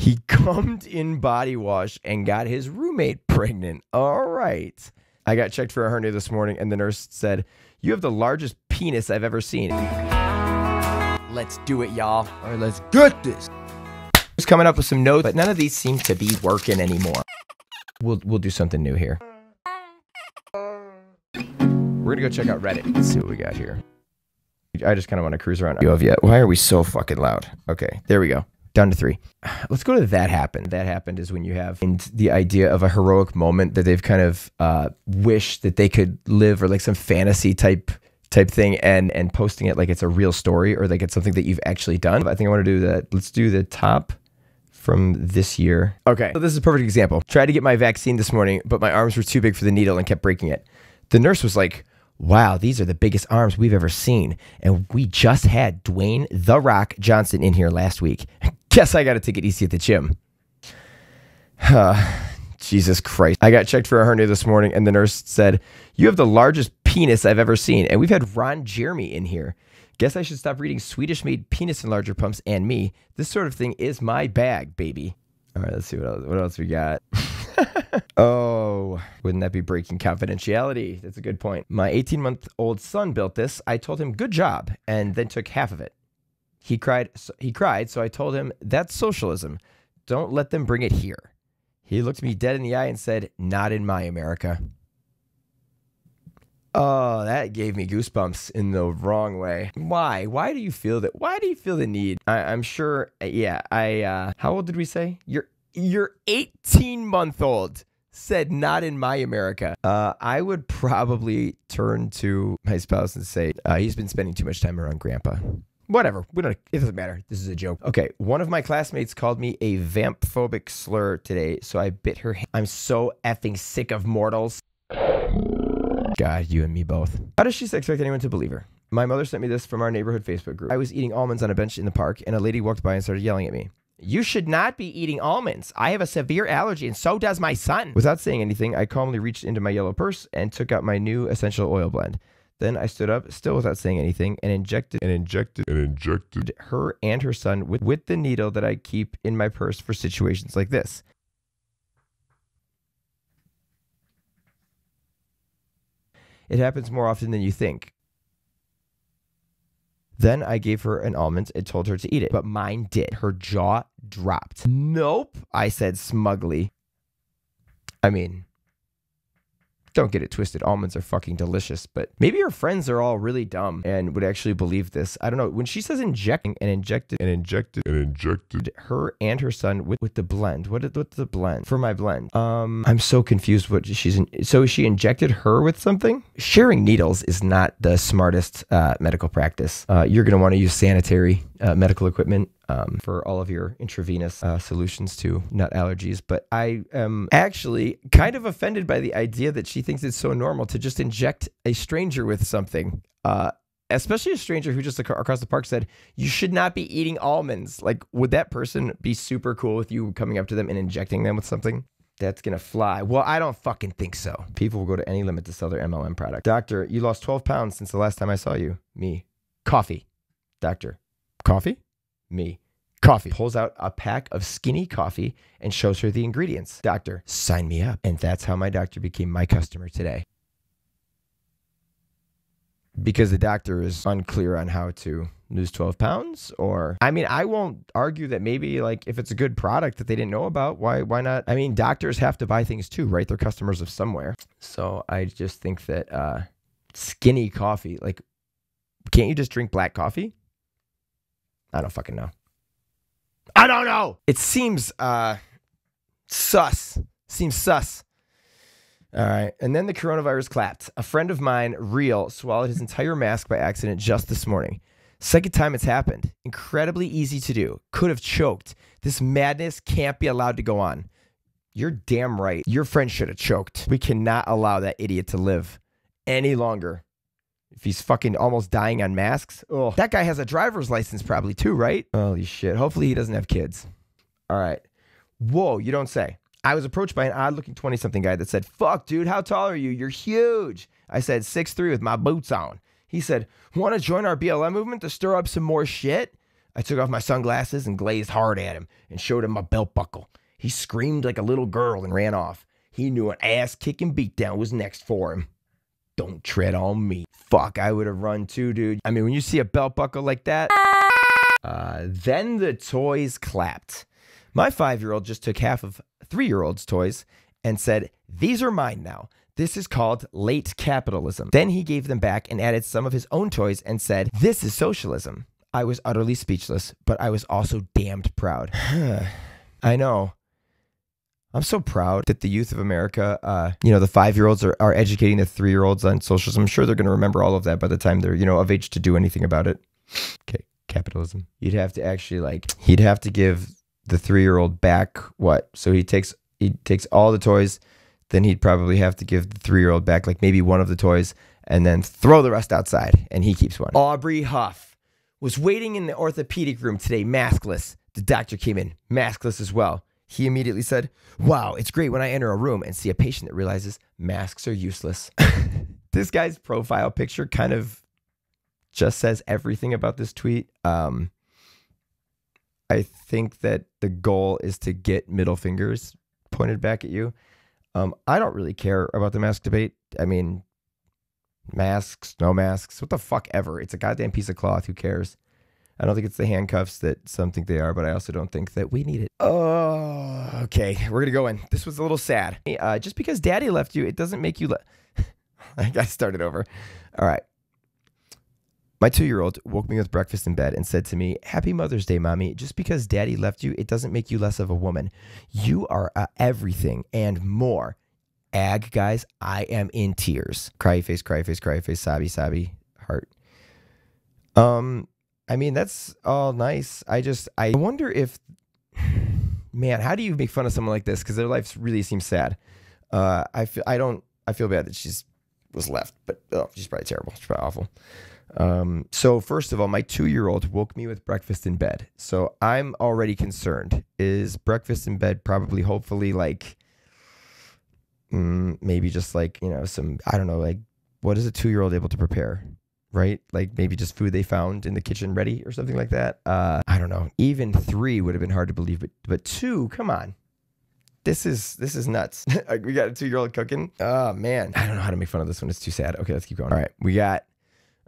He cummed in body wash and got his roommate pregnant. All right. I got checked for a hernia this morning, and the nurse said, You have the largest penis I've ever seen. Let's do it, y'all. All right, let's get this. Just coming up with some notes, but none of these seem to be working anymore. We'll, we'll do something new here. We're gonna go check out Reddit and see what we got here. I just kind of want to cruise around. You have yet? Why are we so fucking loud? Okay, there we go. Down to three. Let's go to that happened. That happened is when you have and the idea of a heroic moment that they've kind of uh, wished that they could live or like some fantasy type type thing and and posting it like it's a real story or like it's something that you've actually done. I think I want to do that. Let's do the top from this year. Okay. So this is a perfect example. Tried to get my vaccine this morning, but my arms were too big for the needle and kept breaking it. The nurse was like, Wow, these are the biggest arms we've ever seen. And we just had Dwayne The Rock Johnson in here last week. Guess I got a ticket easy at the gym. Jesus Christ. I got checked for a hernia this morning, and the nurse said, You have the largest penis I've ever seen. And we've had Ron Jeremy in here. Guess I should stop reading Swedish made penis enlarger pumps and me. This sort of thing is my bag, baby. All right, let's see what else, what else we got. oh, wouldn't that be breaking confidentiality? That's a good point. My 18 month old son built this. I told him, good job, and then took half of it. He cried, he cried, so I told him, that's socialism. Don't let them bring it here. He looked me dead in the eye and said, not in my America. Oh, that gave me goosebumps in the wrong way. Why? Why do you feel that? Why do you feel the need? I, am sure. Yeah, I. Uh, how old did we say? You're you're 18 month old said not in my America. Uh, I would probably turn to my spouse and say uh, he's been spending too much time around grandpa. Whatever. We don't. It doesn't matter. This is a joke. Okay. One of my classmates called me a vamp-phobic slur today, so I bit her. Hand. I'm so effing sick of mortals. God, you and me both. How does she expect anyone to believe her? My mother sent me this from our neighborhood Facebook group. I was eating almonds on a bench in the park, and a lady walked by and started yelling at me. You should not be eating almonds. I have a severe allergy, and so does my son. Without saying anything, I calmly reached into my yellow purse and took out my new essential oil blend. Then I stood up, still without saying anything, and injected and injected and injected her and her son with, with the needle that I keep in my purse for situations like this. It happens more often than you think. Then I gave her an almond and told her to eat it, but mine did. Her jaw dropped. Nope, I said smugly. I mean, don't get it twisted. Almonds are fucking delicious, but maybe her friends are all really dumb and would actually believe this. I don't know. When she says injecting and injected and injected and injected her and her son with, with the blend. What what's the blend for my blend? Um, I'm so confused. What she's in, so she injected her with something. Sharing needles is not the smartest uh, medical practice. Uh, you're gonna want to use sanitary uh, medical equipment um, for all of your intravenous uh, solutions to nut allergies. But I am actually kind of offended by the idea that she thinks it's so normal to just inject a stranger with something. Uh, especially a stranger who just across the park said, You should not be eating almonds. Like, would that person be super cool with you coming up to them and injecting them with something? That's gonna fly. Well, I don't fucking think so. People will go to any limit to sell their MLM product. Doctor, you lost 12 pounds since the last time I saw you. Me. Coffee. Doctor, Coffee? Me. Coffee. Pulls out a pack of skinny coffee and shows her the ingredients. Doctor, sign me up. And that's how my doctor became my customer today. Because the doctor is unclear on how to lose 12 pounds or I mean I won't argue that maybe like if it's a good product that they didn't know about why why not I mean doctors have to buy things too right they're customers of somewhere so I just think that uh skinny coffee like can't you just drink black coffee I don't fucking know. I don't know. It seems uh sus. Seems sus. All right. And then the coronavirus clapped. A friend of mine, Real, swallowed his entire mask by accident just this morning. Second time it's happened. Incredibly easy to do. Could have choked. This madness can't be allowed to go on. You're damn right. Your friend should have choked. We cannot allow that idiot to live any longer. If he's fucking almost dying on masks. Oh, that guy has a driver's license probably too, right? Holy shit. Hopefully he doesn't have kids. All right. Whoa, you don't say. I was approached by an odd looking 20 something guy that said, Fuck, dude, how tall are you? You're huge. I said, six three with my boots on. He said, Want to join our BLM movement to stir up some more shit? I took off my sunglasses and glazed hard at him and showed him my belt buckle. He screamed like a little girl and ran off. He knew an ass kicking beatdown was next for him. Don't tread on me. Fuck, I would have run too, dude. I mean, when you see a belt buckle like that. Uh, then the toys clapped. My five year old just took half of three year old's toys and said, These are mine now. This is called late capitalism. Then he gave them back and added some of his own toys and said, This is socialism. I was utterly speechless, but I was also damned proud. I know. I'm so proud that the youth of America, uh, you know, the five year olds are, are educating the three year olds on socialism. I'm sure they're going to remember all of that by the time they're, you know, of age to do anything about it. Okay, capitalism. You'd have to actually like, he'd have to give the three year old back what? So he takes he takes all the toys, then he'd probably have to give the three year old back like maybe one of the toys and then throw the rest outside, and he keeps one. Aubrey Huff was waiting in the orthopedic room today, maskless. The doctor came in, maskless as well. He immediately said, Wow, it's great when I enter a room and see a patient that realizes masks are useless. this guy's profile picture kind of just says everything about this tweet. Um, I think that the goal is to get middle fingers pointed back at you. Um, I don't really care about the mask debate. I mean, masks, no masks, what the fuck ever. It's a goddamn piece of cloth. Who cares? I don't think it's the handcuffs that some think they are, but I also don't think that we need it. Oh, okay. We're gonna go in. This was a little sad. Uh, just because Daddy left you, it doesn't make you. Le- I got started over. All right. My two year old woke me with breakfast in bed and said to me, Happy Mother's Day, mommy. Just because daddy left you, it doesn't make you less of a woman. You are uh, everything and more. Ag, guys, I am in tears. Cry face, cry face, cry face, sobby, sobby, heart. Um, I mean, that's all nice. I just, I wonder if, man, how do you make fun of someone like this? Because their life really seems sad. Uh, I feel, I don't, I feel bad that she's was left, but oh, she's probably terrible. She's probably awful. Um, so first of all, my two-year-old woke me with breakfast in bed. So I'm already concerned. Is breakfast in bed probably, hopefully, like mm, maybe just like you know some I don't know, like what is a two-year-old able to prepare? Right? Like maybe just food they found in the kitchen ready or something like that. Uh, I don't know. Even three would have been hard to believe, but but two, come on. This is this is nuts. we got a two year old cooking. Oh man, I don't know how to make fun of this one. It's too sad. Okay, let's keep going. All right, we got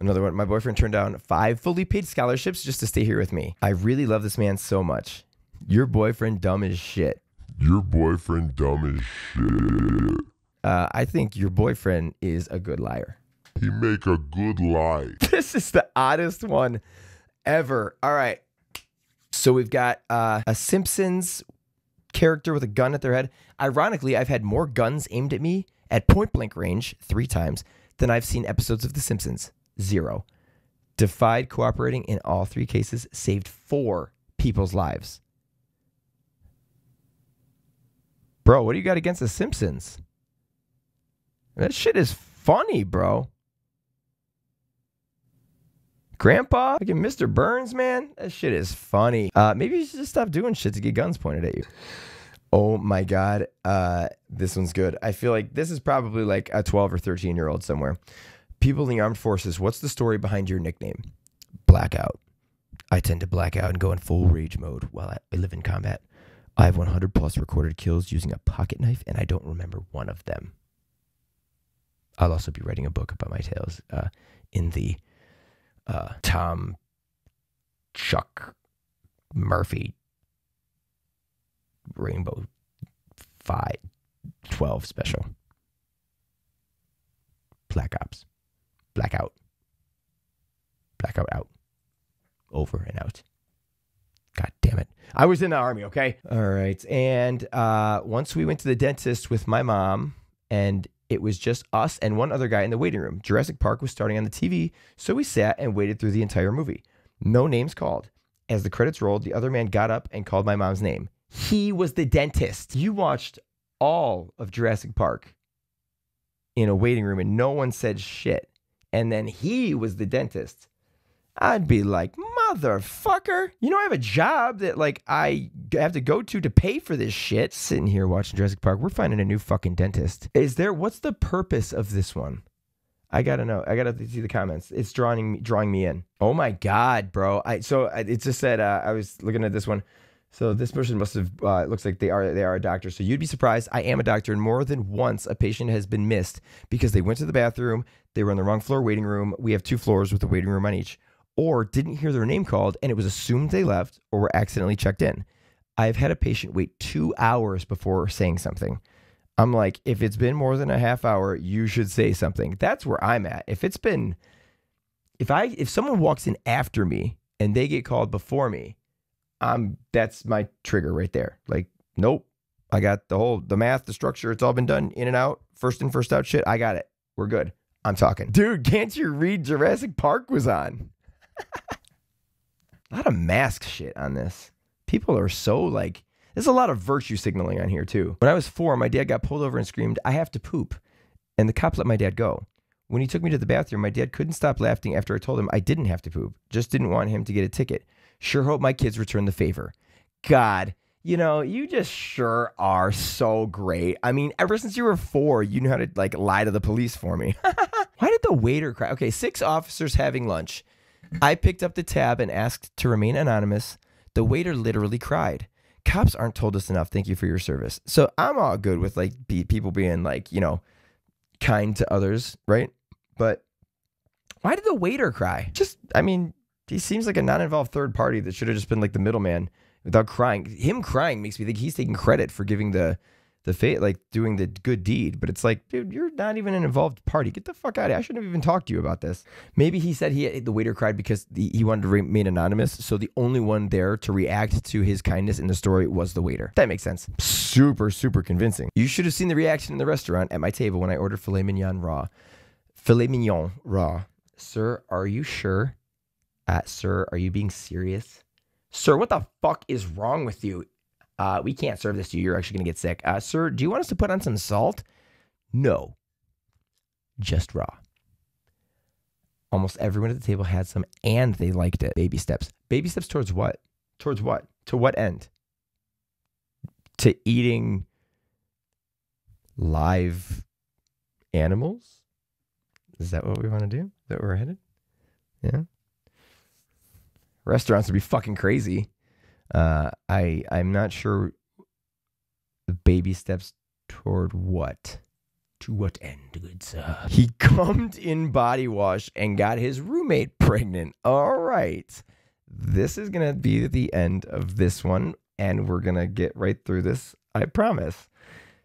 another one. My boyfriend turned down five fully paid scholarships just to stay here with me. I really love this man so much. Your boyfriend dumb as shit. Your boyfriend dumb as shit. Uh, I think your boyfriend is a good liar. He make a good lie. This is the oddest one ever. All right. So we've got uh, a Simpsons character with a gun at their head. Ironically, I've had more guns aimed at me at point blank range three times than I've seen episodes of The Simpsons. Zero. Defied cooperating in all three cases, saved four people's lives. Bro, what do you got against The Simpsons? That shit is funny, bro. Grandpa, like Mr. Burns, man, that shit is funny. Uh, maybe you should just stop doing shit to get guns pointed at you. Oh my god, uh, this one's good. I feel like this is probably like a 12 or 13 year old somewhere. People in the armed forces, what's the story behind your nickname? Blackout. I tend to black out and go in full rage mode while I live in combat. I have 100 plus recorded kills using a pocket knife, and I don't remember one of them. I'll also be writing a book about my tales uh, in the uh, Tom Chuck Murphy Rainbow 5 12 special. Black Ops. Blackout. Blackout out. Over and out. God damn it. I was in the army, okay? All right. And uh, once we went to the dentist with my mom, and it was just us and one other guy in the waiting room. Jurassic Park was starting on the TV, so we sat and waited through the entire movie. No names called. As the credits rolled, the other man got up and called my mom's name. He was the dentist. You watched all of Jurassic Park in a waiting room and no one said shit. And then he was the dentist. I'd be like, motherfucker. You know, I have a job that like I have to go to to pay for this shit. Sitting here watching Jurassic Park, we're finding a new fucking dentist. Is there? What's the purpose of this one? I gotta know. I gotta see the comments. It's drawing me, drawing me in. Oh my god, bro! I so I, it just said uh, I was looking at this one. So this person must have. Uh, looks like they are they are a doctor. So you'd be surprised. I am a doctor, and more than once a patient has been missed because they went to the bathroom, they were on the wrong floor waiting room. We have two floors with a waiting room on each, or didn't hear their name called, and it was assumed they left or were accidentally checked in. I've had a patient wait two hours before saying something. I'm like, if it's been more than a half hour, you should say something. That's where I'm at. If it's been, if I, if someone walks in after me and they get called before me, I'm, that's my trigger right there. Like, nope, I got the whole, the math, the structure, it's all been done in and out, first in, first out shit. I got it. We're good. I'm talking. Dude, can't you read Jurassic Park was on? A lot of mask shit on this. People are so like, there's a lot of virtue signaling on here too. When I was four, my dad got pulled over and screamed, I have to poop. And the cop let my dad go. When he took me to the bathroom, my dad couldn't stop laughing after I told him I didn't have to poop, just didn't want him to get a ticket. Sure hope my kids return the favor. God, you know, you just sure are so great. I mean, ever since you were four, you knew how to like lie to the police for me. Why did the waiter cry? Okay, six officers having lunch. I picked up the tab and asked to remain anonymous. The waiter literally cried cops aren't told us enough. Thank you for your service. So I'm all good with like be, people being like, you know, kind to others, right? But why did the waiter cry? Just, I mean, he seems like a non involved third party that should have just been like the middleman without crying. Him crying makes me think he's taking credit for giving the the fate, like doing the good deed. But it's like, dude, you're not even an involved party. Get the fuck out of here. I shouldn't have even talked to you about this. Maybe he said he the waiter cried because the, he wanted to remain anonymous. So the only one there to react to his kindness in the story was the waiter. That makes sense. Super, super convincing. You should have seen the reaction in the restaurant at my table when I ordered filet mignon raw. Filet mignon raw. Sir, are you sure? Uh, sir, are you being serious? Sir, what the fuck is wrong with you? Uh, we can't serve this to you. You're actually going to get sick. Uh, sir, do you want us to put on some salt? No, just raw. Almost everyone at the table had some and they liked it. Baby steps. Baby steps towards what? Towards what? To what end? To eating live animals? Is that what we want to do? That we're headed? Yeah. Restaurants would be fucking crazy. Uh, I I'm not sure baby steps toward what. To what end, good sir? He cummed in body wash and got his roommate pregnant. All right. This is going to be the end of this one, and we're going to get right through this. I promise.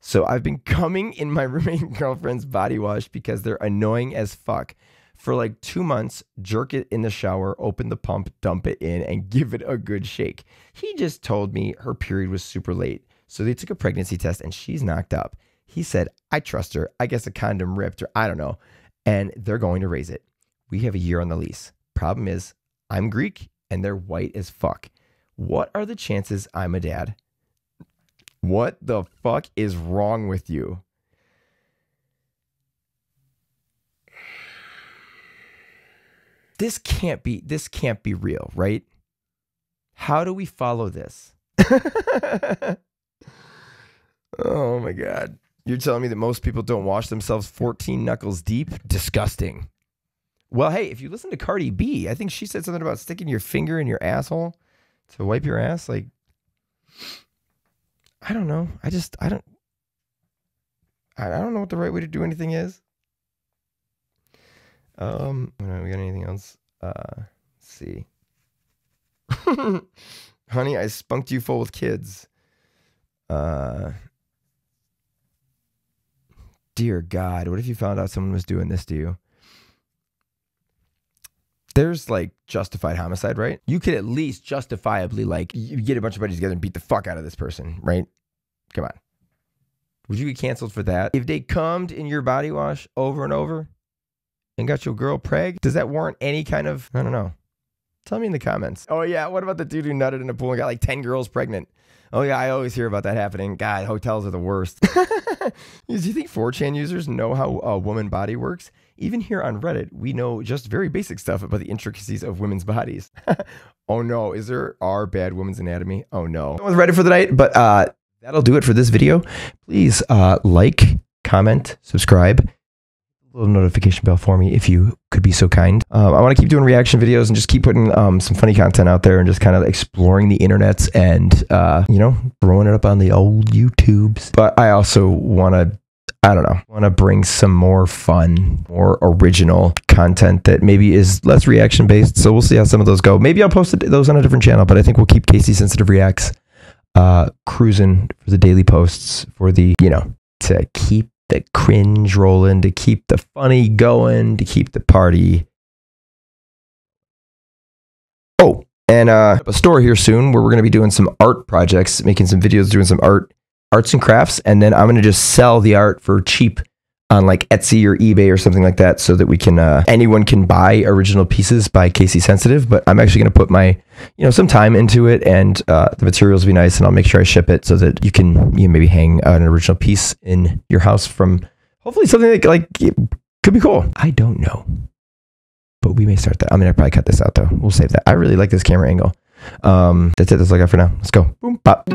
So I've been coming in my roommate girlfriend's body wash because they're annoying as fuck for like two months, jerk it in the shower, open the pump, dump it in, and give it a good shake. He just told me her period was super late. So they took a pregnancy test and she's knocked up. He said, I trust her. I guess a condom ripped or I don't know. And they're going to raise it. We have a year on the lease. Problem is, I'm Greek and they're white as fuck. What are the chances I'm a dad? What the fuck is wrong with you? This can't be this can't be real, right? How do we follow this? oh my god. You're telling me that most people don't wash themselves 14 knuckles deep? Disgusting. Well, hey, if you listen to Cardi B, I think she said something about sticking your finger in your asshole to wipe your ass. Like, I don't know. I just, I don't, I don't know what the right way to do anything is. Um, we got anything else? Uh, let's see. Honey, I spunked you full with kids. Uh, dear God, what if you found out someone was doing this to you? There's like justified homicide, right? You could at least justifiably like you get a bunch of buddies together and beat the fuck out of this person, right? Come on. Would you get canceled for that? If they cummed in your body wash over and over, and got your girl preg? Does that warrant any kind of, I don't know. Tell me in the comments. Oh, yeah. What about the dude who nutted in a pool and got like 10 girls pregnant? Oh, yeah. I always hear about that happening. God, hotels are the worst. Do you think 4chan users know how a woman body works? Even here on Reddit, we know just very basic stuff about the intricacies of women's bodies. oh, no. Is there are bad women's anatomy? Oh, no. I was ready for the night, but uh, that'll do it for this video. Please uh, like, comment, subscribe little notification bell for me if you could be so kind. Um, I want to keep doing reaction videos and just keep putting um, some funny content out there and just kind of exploring the internets and uh, you know throwing it up on the old YouTubes. But I also want to. I don't know. Want to bring some more fun, more original content that maybe is less reaction based. So we'll see how some of those go. Maybe I'll post those on a different channel, but I think we'll keep Casey Sensitive Reacts uh, cruising for the daily posts for the you know to keep the cringe rolling, to keep the funny going, to keep the party. Oh, and uh, a store here soon where we're going to be doing some art projects, making some videos, doing some art, arts and crafts, and then I'm going to just sell the art for cheap on like Etsy or eBay or something like that, so that we can uh, anyone can buy original pieces by Casey Sensitive. But I'm actually going to put my you know some time into it, and uh, the materials will be nice, and I'll make sure I ship it so that you can you know, maybe hang an original piece in your house from hopefully something that like could be cool. I don't know, but we may start that. I mean, I probably cut this out though. We'll save that. I really like this camera angle. Um, that's it. That's all I got for now. Let's go. Boom, pop.